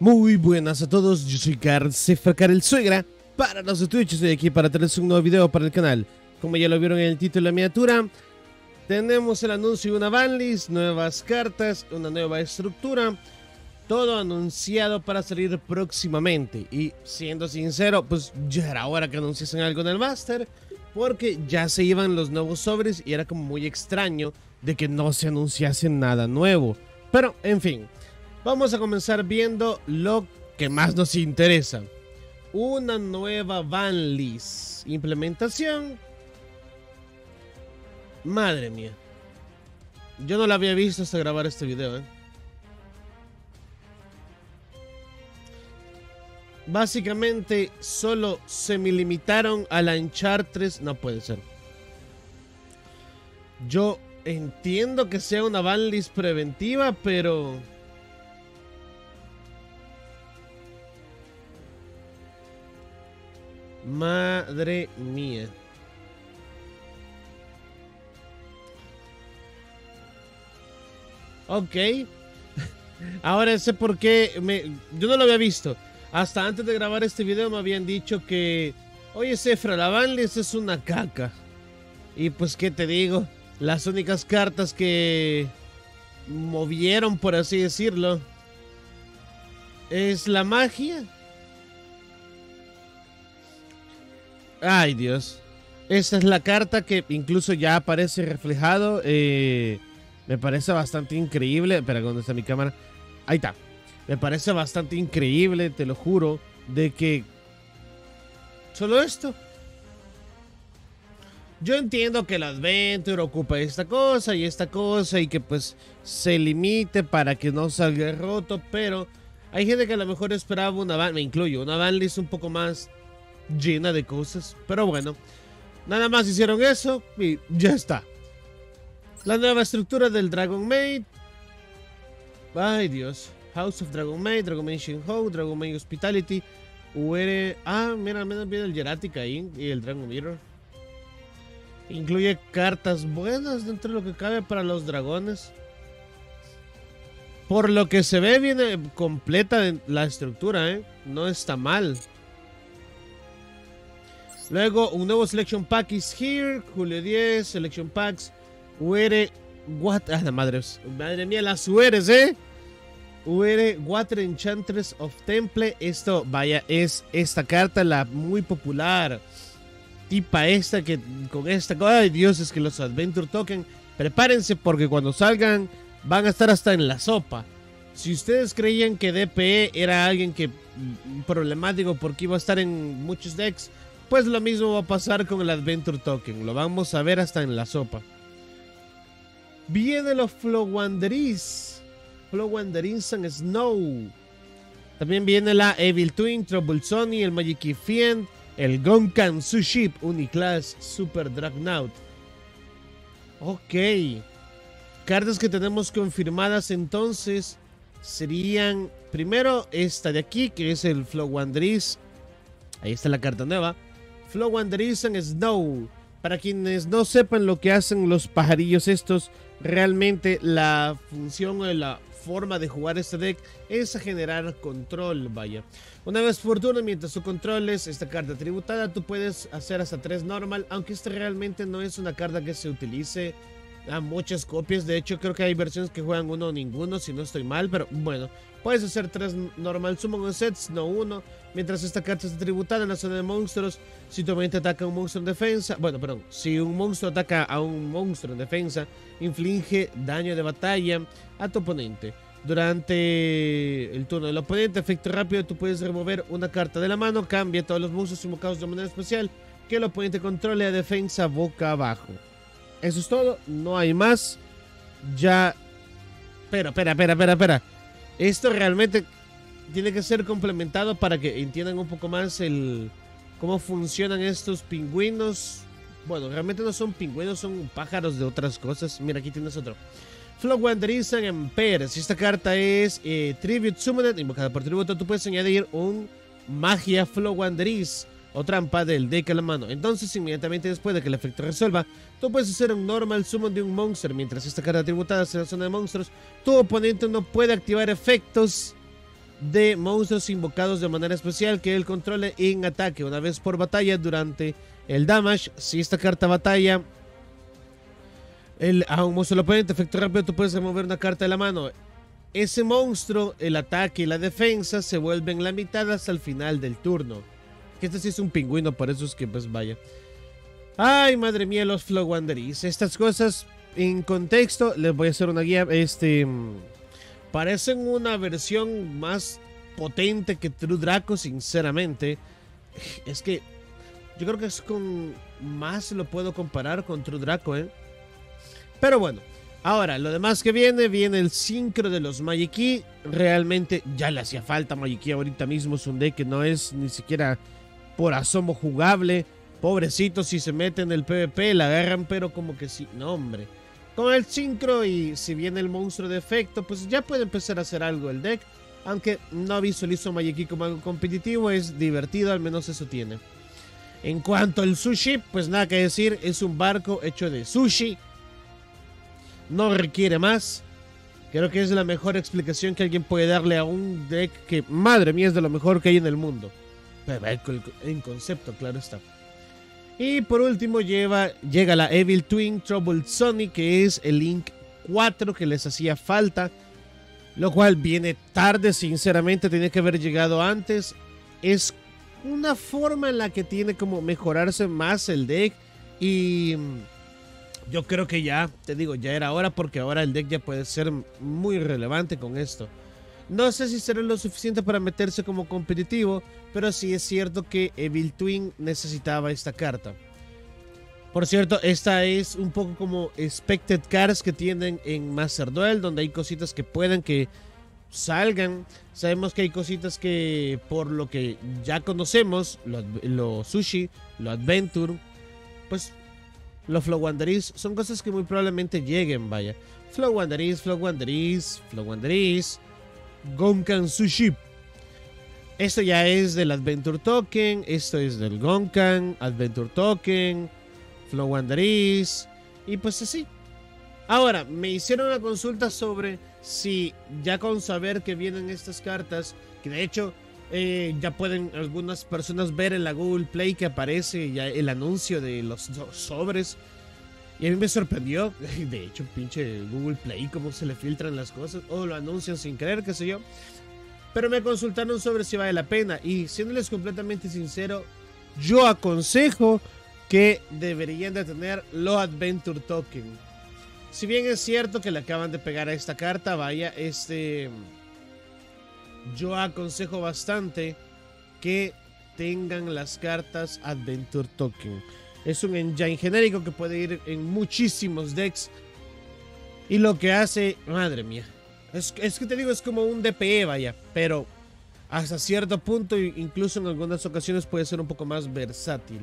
Muy buenas a todos, yo soy Carcefacar el Suegra. Para los de Twitch estoy aquí para traerles un nuevo video para el canal. Como ya lo vieron en el título de la miniatura, tenemos el anuncio de una banlist, nuevas cartas, una nueva estructura. Todo anunciado para salir próximamente. Y siendo sincero, pues ya era hora que anunciasen algo en el Master. Porque ya se iban los nuevos sobres y era como muy extraño de que no se anunciase nada nuevo. Pero, en fin, vamos a comenzar viendo lo que más nos interesa. Una nueva banlist. Implementación. Madre mía. Yo no la había visto hasta grabar este video, ¿eh? Básicamente solo se me limitaron a la Enchartres. No puede ser. Yo entiendo que sea una banlist preventiva, pero... Madre mía. Ok. Ahora sé por qué me... Yo no lo había visto. Hasta antes de grabar este video me habían dicho que... Oye, Cefra, la banlist es una caca. Y pues, ¿qué te digo? Las únicas cartas que... Movieron, por así decirlo. Es la magia. Ay, Dios. Esta es la carta que incluso ya aparece reflejado. Eh, me parece bastante increíble. Espera, ¿dónde está mi cámara? Ahí está. Me parece bastante increíble, te lo juro, de que... Solo esto. Yo entiendo que el Adventure ocupa esta cosa y esta cosa y que pues se limite para que no salga roto, pero hay gente que a lo mejor esperaba una van, me incluyo, una banlist un poco más llena de cosas, pero bueno, nada más hicieron eso y ya está. La nueva estructura del Dragon Maid. Ay Dios. House of Dragon Maid, Dragon Maid Shinhou, Dragon Maid Hospitality, UR... Ah, mira, al menos viene el Jeratic ahí y el Dragon Mirror. Incluye cartas buenas dentro de lo que cabe para los dragones. Por lo que se ve viene completa la estructura, ¿eh? No está mal. Luego, un nuevo Selection Pack is here. Julio 10, Selection Packs. UR... What? Ah, la madre, madre mía, las URs, ¿eh? UR Water Enchantress of Temple. Esto, vaya, es esta carta, la muy popular. Tipa esta que con esta. Ay, Dios, es que los Adventure Token. Prepárense porque cuando salgan van a estar hasta en la sopa. Si ustedes creían que DPE era alguien que problemático porque iba a estar en muchos decks, pues lo mismo va a pasar con el Adventure Token. Lo vamos a ver hasta en la sopa. Viene los Flowanderis. Flowanderin Snow. También viene la Evil Twin, Trouble Sony, el Magic Fiend, el Gonkan Suship Uniclass Super Dragnaut. Ok. Cartas que tenemos confirmadas entonces serían primero esta de aquí, que es el Flowanderis. Ahí está la carta nueva. Flowanderis Snow. Para quienes no sepan lo que hacen los pajarillos estos, realmente la función o la forma de jugar este deck es generar control, vaya. Una vez por turno, mientras tú controles esta carta tributada, tú puedes hacer hasta 3 normal, aunque esta realmente no es una carta que se utilice a muchas copias. De hecho, creo que hay versiones que juegan uno o ninguno, si no estoy mal, pero bueno. Puedes hacer 3 normal summon sets, no uno. Mientras esta carta está tributada en la zona de monstruos, si tu oponente ataca a un monstruo en defensa, bueno, perdón, si un monstruo ataca a un monstruo en defensa, inflige daño de batalla a tu oponente. Durante el turno del oponente, efecto rápido, tú puedes remover una carta de la mano, cambia todos los monstruos invocados de manera especial que el oponente controle a defensa boca abajo. Eso es todo, no hay más. Ya... Espera, espera, espera, espera, espera. Esto realmente tiene que ser complementado para que entiendan un poco más el cómo funcionan estos pingüinos. Bueno, realmente no son pingüinos, son pájaros de otras cosas. Mira, aquí tienes otro. Flow Wanderizan Emper. Si esta carta es eh, Tribute Summoned, invocada por tributo, tú puedes añadir un Magia Flow Wanderiz o trampa del deck a la mano. Entonces, inmediatamente después de que el efecto resuelva, tú puedes hacer un normal summon de un monster. Mientras esta carta tributada sea en la zona de monstruos, tu oponente no puede activar efectos de monstruos invocados de manera especial que él controle en ataque una vez por batalla durante el damage. Si esta carta batalla el, a un monstruo oponente, efecto rápido, tú puedes remover una carta de la mano. Ese monstruo, el ataque y la defensa se vuelven la mitad hasta el final del turno. Que este sí es un pingüino, por eso es que pues vaya. Ay, madre mía, los Flow Wanderers. Estas cosas en contexto, les voy a hacer una guía. Este. Parecen una versión más potente que True Draco, sinceramente. Es que. Yo creo que es con. Más lo puedo comparar con True Draco, ¿eh? Pero bueno. Ahora, lo demás que viene, viene el sincro de los Magiki. Realmente ya le hacía falta Magiki ahorita mismo. Es un deck que no es ni siquiera por asomo jugable. Pobrecito, si se mete en el PvP, la agarran, pero como que sí. No, hombre. Con el sincro y si viene el monstruo de efecto, pues ya puede empezar a hacer algo el deck. Aunque no visualizo Magiki como algo competitivo, es divertido, al menos eso tiene. En cuanto al sushi, pues nada que decir, es un barco hecho de sushi. No requiere más. Creo que es la mejor explicación que alguien puede darle a un deck que, madre mía, es de lo mejor que hay en el mundo. En concepto, claro está. Y por último llega la Evil Twin Troubled Sonic, que es el Link 4 que les hacía falta. Lo cual viene tarde, sinceramente, tiene que haber llegado antes. Es una forma en la que tiene como mejorarse más el deck. Y mm, yo creo que ya, te digo, ya era hora porque ahora el deck ya puede ser muy relevante con esto. No sé si será lo suficiente para meterse como competitivo, pero sí es cierto que Evil Twin necesitaba esta carta. Por cierto, esta es un poco como Expected Cards que tienen en Master Duel, donde hay cositas que pueden que salgan. Sabemos que hay cositas que por lo que ya conocemos, lo, sushi, lo adventure, pues los flow wanderis son cosas que muy probablemente lleguen, vaya. Flow wanderis, flow wanderis, flow wanderis, Gonkan Sushi. Esto ya es del Adventure Token, esto es del Gonkan, Adventure Token, Flow Wanderis, y pues así. Ahora, me hicieron una consulta sobre si ya con saber que vienen estas cartas, que de hecho eh, ya pueden algunas personas ver en la Google Play que aparece ya el anuncio de los sobres. Y a mí me sorprendió, de hecho, pinche Google Play, cómo se le filtran las cosas, o lo anuncian sin querer, qué sé yo. Pero me consultaron sobre si vale la pena. Y siéndoles completamente sincero, yo aconsejo que deberían de tener lo Adventure Token. Si bien es cierto que le acaban de pegar a esta carta, vaya, este... Yo aconsejo bastante que tengan las cartas Adventure Token. Es un engine genérico que puede ir en muchísimos decks. Y lo que hace, madre mía. Es, que te digo, es como un DPE, vaya. Pero hasta cierto punto, incluso en algunas ocasiones puede ser un poco más versátil.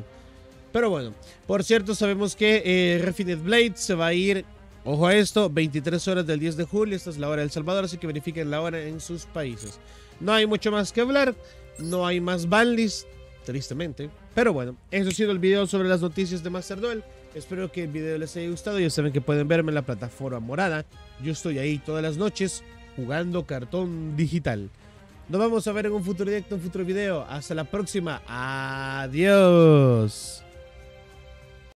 Pero bueno, por cierto, sabemos que eh, Refinite Blade se va a ir, ojo a esto, 23 horas del 10 de julio. Esta es la hora del Salvador, así que verifiquen la hora en sus países. No hay mucho más que hablar, no hay más banlist, tristemente. Pero bueno, eso ha sido el video sobre las noticias de Master Duel. Espero que el video les haya gustado. Ya saben que pueden verme en la plataforma morada. Yo estoy ahí todas las noches jugando cartón digital. Nos vamos a ver en un futuro directo, un futuro video. Hasta la próxima. Adiós.